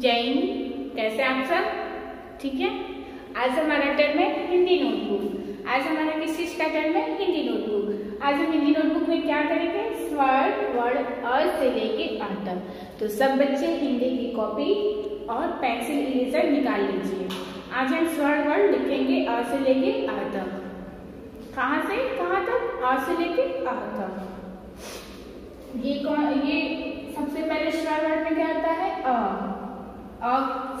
जय हिंद कैसे आप सब? ठीक है? आज हमारा टर्म है हिंदी नोटबुक आज हमारा किस चीज़ का टर्म है? हिंदी नोटबुक आज हम हिंदी नोटबुक में क्या करेंगे? स्वर वर्ड अ से लेके आ तक. तो सब बच्चे हिंदी की कॉपी और पेंसिल इरेजर निकाल लीजिए. आज हम स्वर वर्ड लिखेंगे अ से लेके आ तक. कहाँ से? कहाँ तक? अ से लेके आ तक. ये कौन, ये सबसे पहले स्वर वर्ड में क्या आता है? अ. अ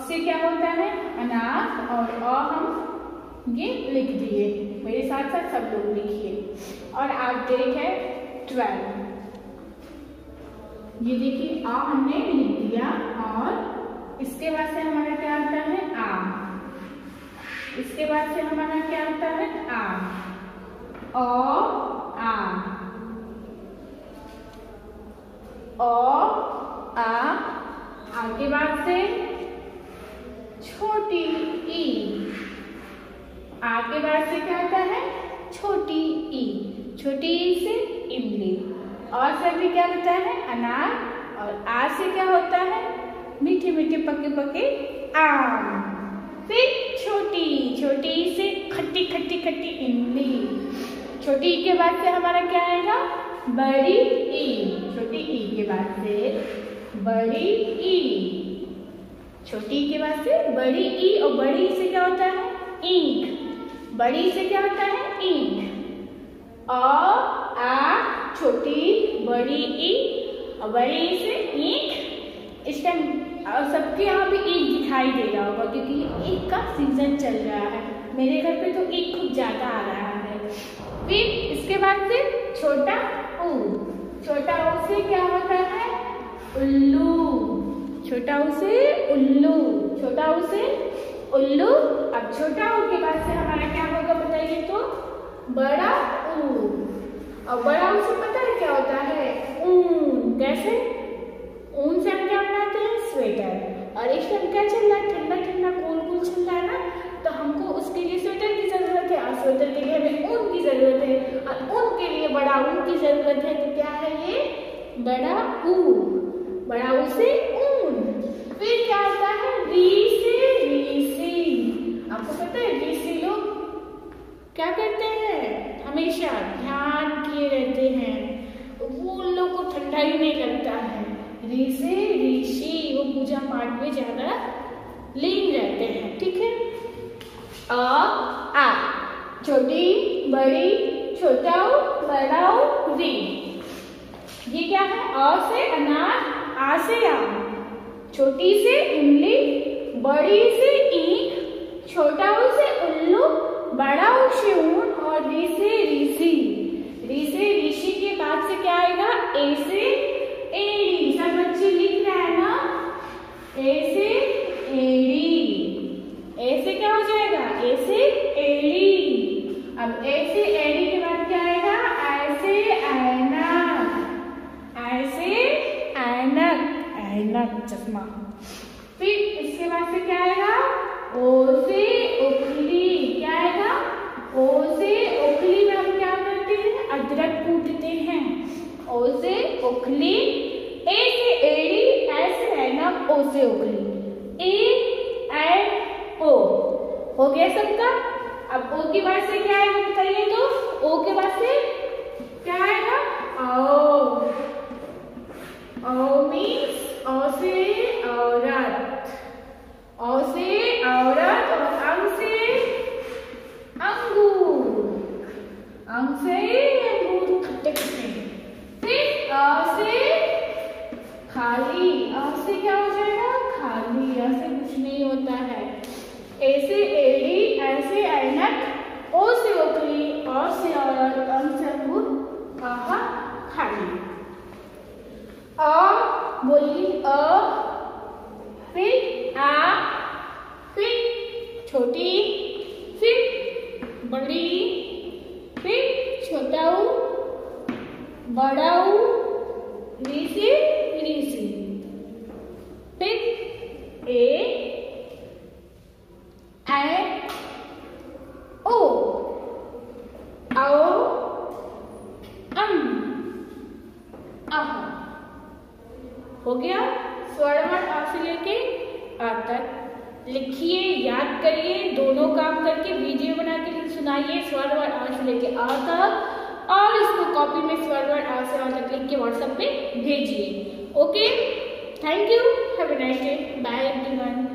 से क्या होता है? अनाथ और अ हम ये लिख दिए। मेरे साथ साथ सब लोग लिखिए। और आज डेट है ट्वेल्व ये देखिए, अ हमने लिख दिया और इसके बाद से हमारा क्या आता है? आ। इसके बाद से हमारा क्या आता है? आ। ओ आ ओ आ आगे बाद से छोटी ई आगे बाद से क्या आता है, छोटी ई छोटी ई से इमली। और से भी क्या होता है, अनार। और आ से क्या होता है, मीठे मीठे पके पके आम। फिर छोटी छोटी ई से खट्टी खट्टी खट्टी इमली। छोटी ई के बाद से हमारा क्या आएगा, बड़ी ई। छोटी ई के बाद से बड़ी ई। छोटी के बाद से बड़ी ई, और बड़ी से क्या होता है ईंट बड़ी से क्या होता है? ईंट। अ आ छोटी, बड़ी ई और बड़ी से ईंट। इस टाइम सबके यहाँ पे ईख दिखाई दे रहा होगा, क्योंकि ईख का सीज़न चल रहा है। मेरे घर पे तो ईख कुछ ज़्यादा आ रहा है। फिर इसके बाद से छोटा ऊ छोटा ऊ से क्या होता है? उल्लू। छोटा ऊ से उल्लू। छोटा ऊ से उल्लू। अब छोटा ऊ के बाद से हमारा क्या होगा बताइए तो? बड़ा ऊ। और बड़ा ऊ से पता है क्या होता है? ऊन। कैसे? ऊन से हम क्या बनाते हैं? स्वेटर। और इस टाइम क्या चल रहा है? ठंडा ठंडा, कूल कूल चल रहा है ना? तो हमको उसके लिए स्वेटर की ज़रूरत है। और स्वेटर के लिए हमें ऊन की ज़रूरत है। और ऊन के लिए बड़ा ऊन की ज़रूरत है। तो क्या है ये? बड़ा ऊ। बड़ा ऊ से ऊन। फिर क्या होता है? रीसी। क्या करते हैं? हमेशा ध्यान किए रहते हैं। वो उन लोग को ठंडा ही नहीं लगता है। से ऋषि, वो पूजा पाठ में ज़्यादा लीन रहते हैं, ठीक है? अ, आ, छोटी, बड़ी छोटा बड़ा री। ये क्या है? अ से अनार, आ से आम। छोटी से इमली बड़ी से ईख छोटा ऊ से उल्लू बड़ा ऊ से ऊन और री से ऋषि री से ऋषि के बाद से क्या आएगा? ए से एड़ी सब बच्चे लिख रहे हैं ना? ए से एड़ी ए से क्या हो जाएगा? ए से एड़ी अब ए से एड़ी के बाद क्या आएगा? ऐसे ऐनक ऐसे ऐनक ऐनक चश्मा। फिर इसके बाद से क्या आएगा? ओ से उखली क्या आएगा ओ से उखली में हम क्या करते हैं? अदरक कूटते हैं। ओ से उखली ए से एड़ी, एस है ना ओ से उखली ए एंड ओ। हो गया सबका? अब ओ की बात से क्या आएगा बताइए तो ओ के बाद से क्या आएगा ओ ओ मीन्स ओ से औरत ओ से औरत और अंग से अंगूर अंग से अंगूर खट्टे खट्टे फिर से खाली अ से क्या हो जाएगा? खाली अ से कुछ नहीं होता है। ए से एड़ी ऐसे ऐनक ओ से अ से अंगूर खाली। अ बोली, अ फिर आ फिर छोटी फिर बड़ी फिर छोटा ऊ बड़ा ऊ ऋषि ऋषि फिर ए ए ओ आओ अम अह हो गया? स्वर्ण अ से लेके आ तक। लिखिए, याद करिए, दोनों काम करके, वीडियो बना के सुनाइए स्वर वर्ड आ से लेके आ तक। और इसको कॉपी में स्वर वर्ड आ से आ तक लिख के व्हाट्सएप पे भेजिए। Okay thank you have a nice day bye everyone